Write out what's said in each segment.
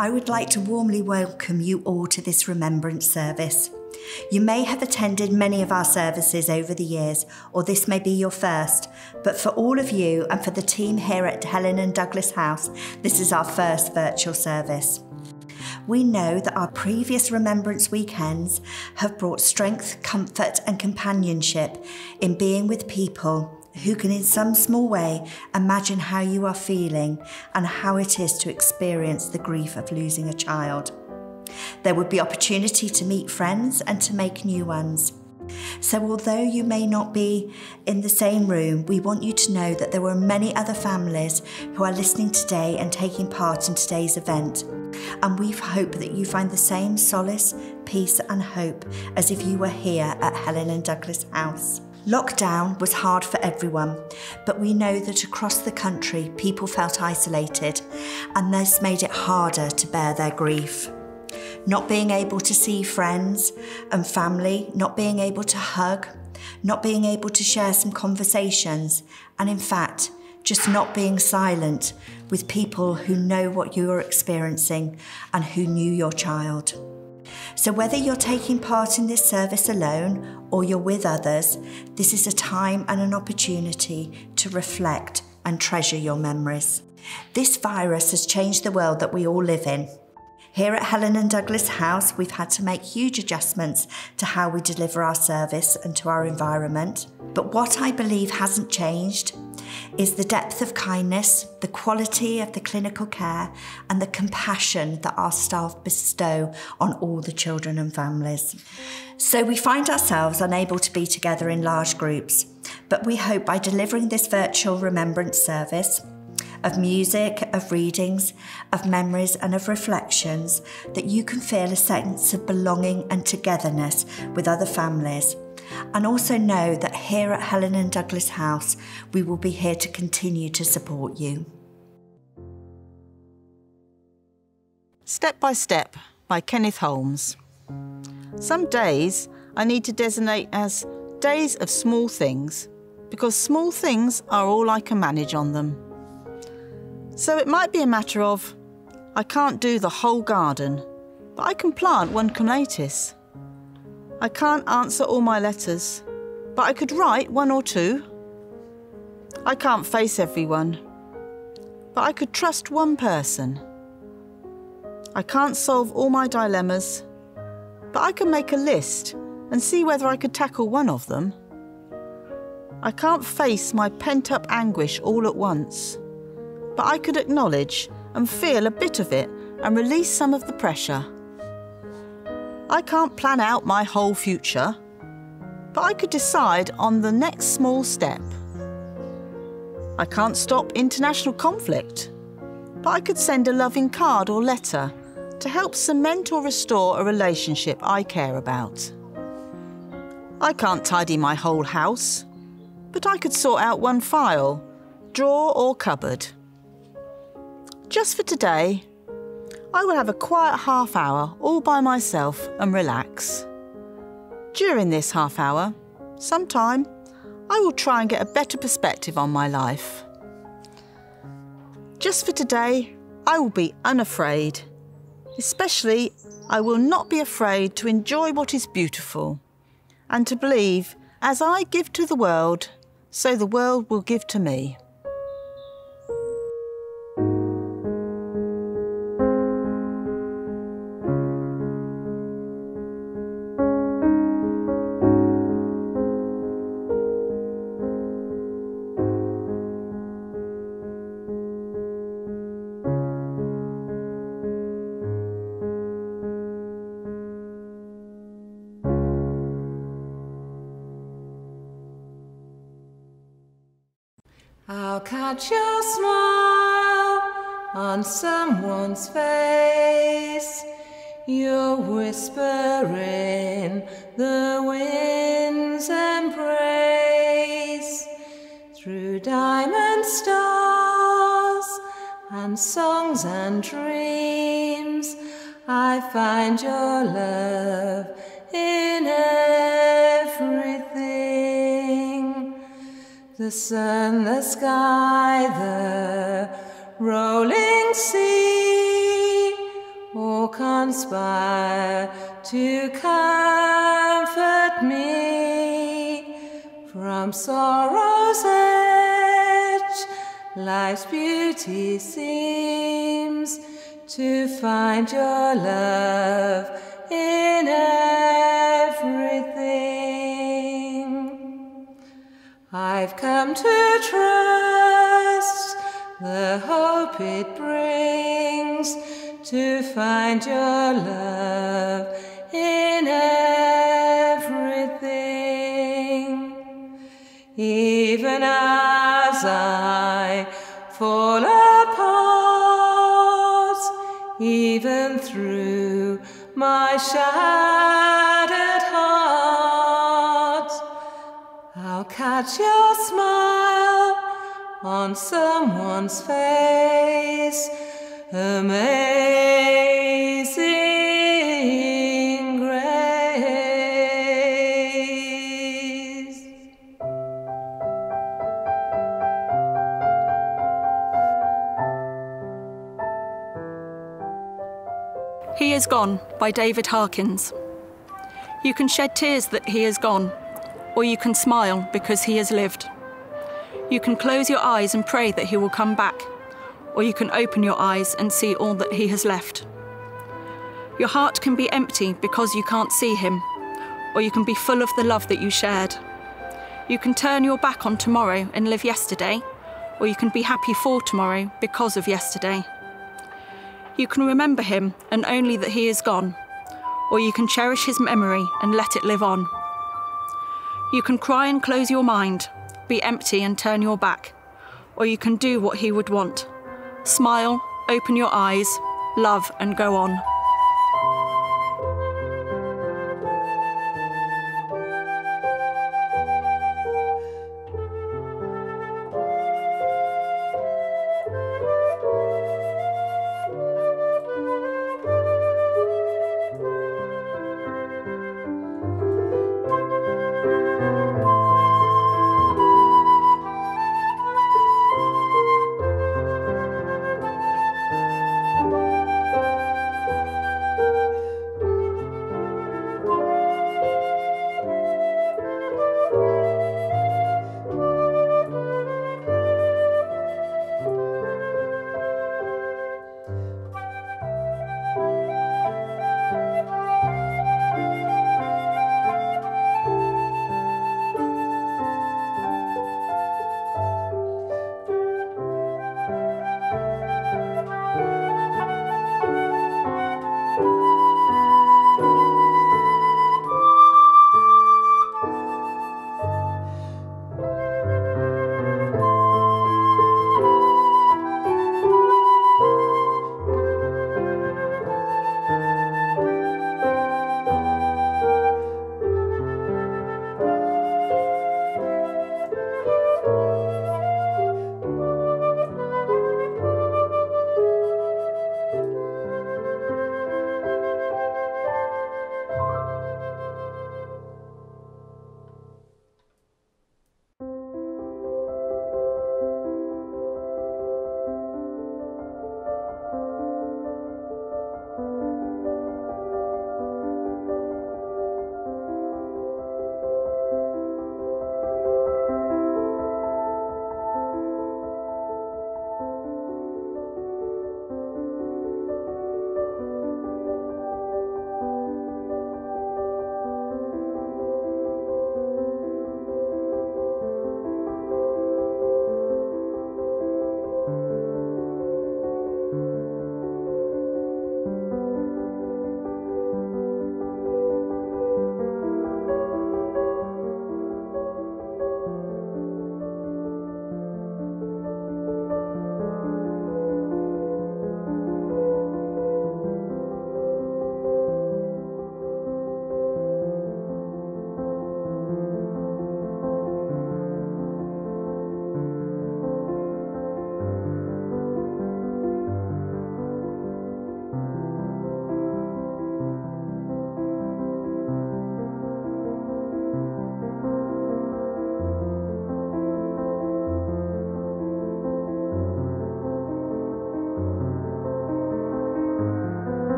I would like to warmly welcome you all to this remembrance service. You may have attended many of our services over the years, or this may be your first, but for all of you and for the team here at Helen and Douglas House, this is our first virtual service. We know that our previous Remembrance weekends have brought strength, comfort, and companionship in being with people who can, in some small way, imagine how you are feeling and how it is to experience the grief of losing a child. There would be opportunity to meet friends and to make new ones. So, although you may not be in the same room, we want you to know that there were many other families who are listening today and taking part in today's event. And we hope that you find the same solace, peace, and hope as if you were here at Helen and Douglas House. Lockdown was hard for everyone, but we know that across the country people felt isolated, and this made it harder to bear their grief. Not being able to see friends and family, not being able to hug, not being able to share some conversations, and in fact, just not being silent with people who know what you are experiencing and who knew your child. So, whether you're taking part in this service alone or you're with others, this is a time and an opportunity to reflect and treasure your memories. This virus has changed the world that we all live in. Here at Helen and Douglas House, we've had to make huge adjustments to how we deliver our service and to our environment. But what I believe hasn't changed is the depth of kindness, the quality of the clinical care, and the compassion that our staff bestow on all the children and families. So we find ourselves unable to be together in large groups, but we hope by delivering this virtual remembrance service, of music, of readings, of memories, and of reflections, that you can feel a sense of belonging and togetherness with other families. And also know that here at Helen and Douglas House, we will be here to continue to support you. Step by Step by Kenneth Holmes. Some days I need to designate as days of small things because small things are all I can manage on them. So it might be a matter of I can't do the whole garden, but I can plant one clematis. I can't answer all my letters, but I could write one or two. I can't face everyone, but I could trust one person. I can't solve all my dilemmas, but I can make a list and see whether I could tackle one of them. I can't face my pent up anguish all at once but I could acknowledge and feel a bit of it and release some of the pressure. I can't plan out my whole future, but I could decide on the next small step. I can't stop international conflict, but I could send a loving card or letter to help cement or restore a relationship I care about. I can't tidy my whole house, but I could sort out one file, drawer or cupboard. Just for today, I will have a quiet half hour all by myself and relax. During this half hour, sometime, I will try and get a better perspective on my life. Just for today, I will be unafraid. Especially, I will not be afraid to enjoy what is beautiful and to believe as I give to the world, so the world will give to me. I'll your smile on someone's face. Your whisper in the wind's embrace. Through diamond stars and songs and dreams, I find your love in everything. The sun, the sky, the rolling sea, or conspire to comfort me from sorrow's edge. Life's beauty seems to find your love in everything. Come to trust the hope it brings to find your love in everything. Even as I fall apart, even through my shattered heart, catch your smile on someone's face. Amazing grace. He is Gone by David Harkins. You can shed tears that he is gone, or you can smile because he has lived. You can close your eyes and pray that he will come back, or you can open your eyes and see all that he has left. Your heart can be empty because you can't see him, or you can be full of the love that you shared. You can turn your back on tomorrow and live yesterday, or you can be happy for tomorrow because of yesterday. You can remember him and only that he is gone, or you can cherish his memory and let it live on. You can cry and close your mind, be empty and turn your back, or you can do what he would want. Smile, open your eyes, love, and go on.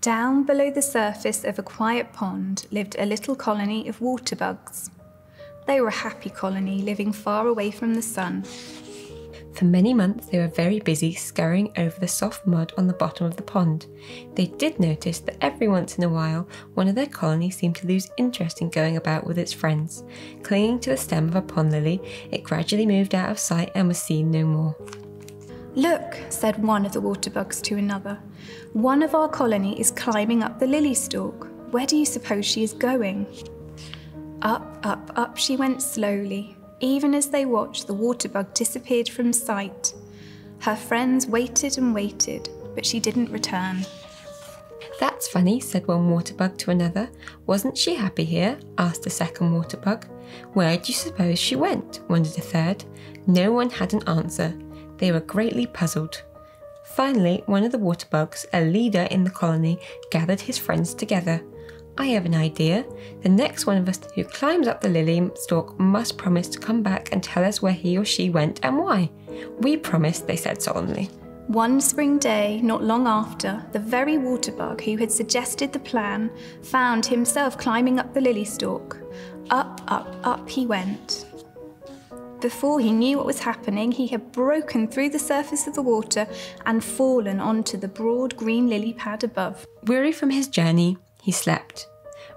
Down below the surface of a quiet pond lived a little colony of water bugs. They were a happy colony living far away from the sun. For many months, they were very busy scurrying over the soft mud on the bottom of the pond. They did notice that every once in a while, one of their colony seemed to lose interest in going about with its friends. Clinging to the stem of a pond lily, it gradually moved out of sight and was seen no more. Look, said one of the water bugs to another. One of our colony is climbing up the lily stalk. Where do you suppose she is going? Up, up, up she went slowly. Even as they watched, the water bug disappeared from sight. Her friends waited and waited, but she didn't return. That's funny, said one water bug to another. Wasn't she happy here? asked a second water bug. Where do you suppose she went? wondered a third. No one had an answer. They were greatly puzzled. Finally, one of the water bugs, a leader in the colony, gathered his friends together. I have an idea. The next one of us who climbs up the lily stalk must promise to come back and tell us where he or she went and why. We promise, they said solemnly. One spring day, not long after, the very water bug who had suggested the plan found himself climbing up the lily stalk. Up, up, up he went. Before he knew what was happening, he had broken through the surface of the water and fallen onto the broad green lily pad above. Weary from his journey, he slept.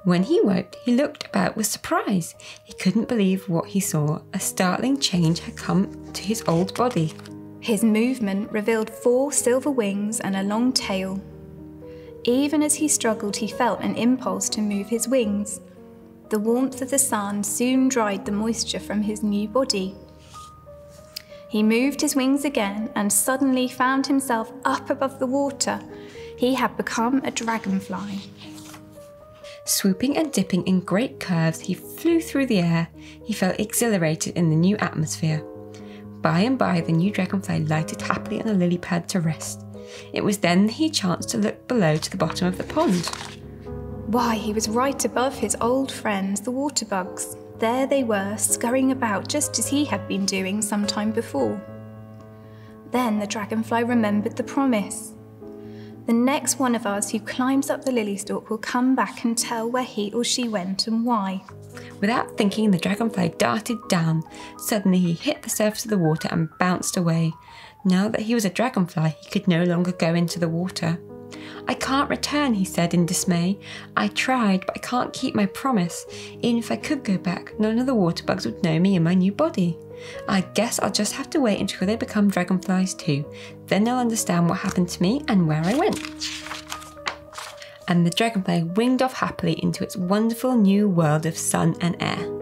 When he woke, he looked about with surprise. He couldn't believe what he saw. A startling change had come to his old body. His movement revealed four silver wings and a long tail. Even as he struggled, he felt an impulse to move his wings. The warmth of the sun soon dried the moisture from his new body. He moved his wings again and suddenly found himself up above the water. He had become a dragonfly. Swooping and dipping in great curves, he flew through the air. He felt exhilarated in the new atmosphere. By and by, the new dragonfly lighted happily on a lily pad to rest. It was then he chanced to look below to the bottom of the pond. Why, he was right above his old friends, the water bugs. There they were, scurrying about just as he had been doing some time before. Then the dragonfly remembered the promise. The next one of us who climbs up the lily stalk will come back and tell where he or she went and why. Without thinking, the dragonfly darted down. Suddenly, he hit the surface of the water and bounced away. Now that he was a dragonfly, he could no longer go into the water. I can't return, he said in dismay. I tried, but I can't keep my promise. Even if I could go back, none of the water bugs would know me in my new body. I guess I'll just have to wait until they become dragonflies too. Then they'll understand what happened to me and where I went. And the dragonfly winged off happily into its wonderful new world of sun and air.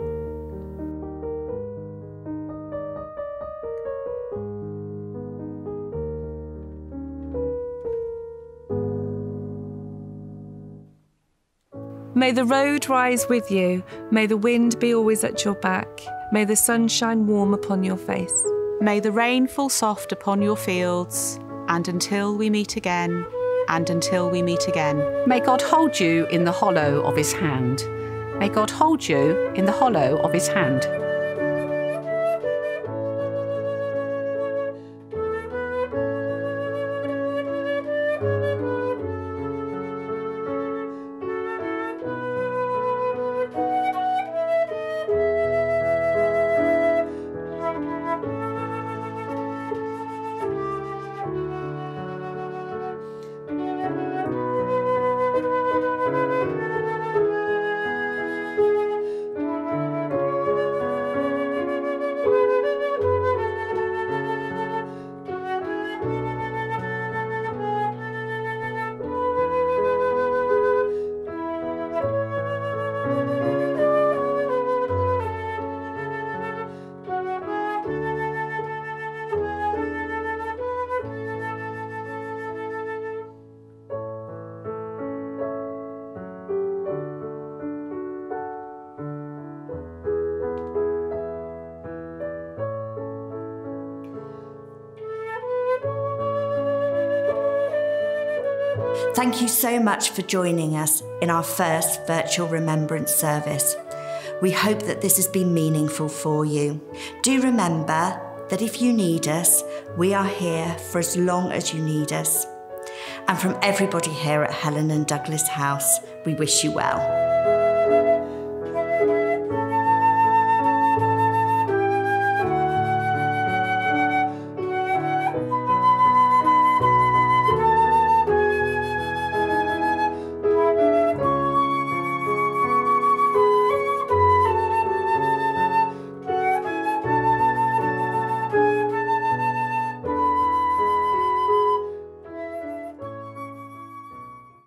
May the road rise with you. May the wind be always at your back. May the sun shine warm upon your face. May the rain fall soft upon your fields. And until we meet again, and until we meet again. May God hold you in the hollow of his hand. May God hold you in the hollow of his hand. Thank you so much for joining us in our first virtual remembrance service. We hope that this has been meaningful for you. Do remember that if you need us, we are here for as long as you need us. And from everybody here at Helen and Douglas House, we wish you well.